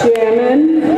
Chairman,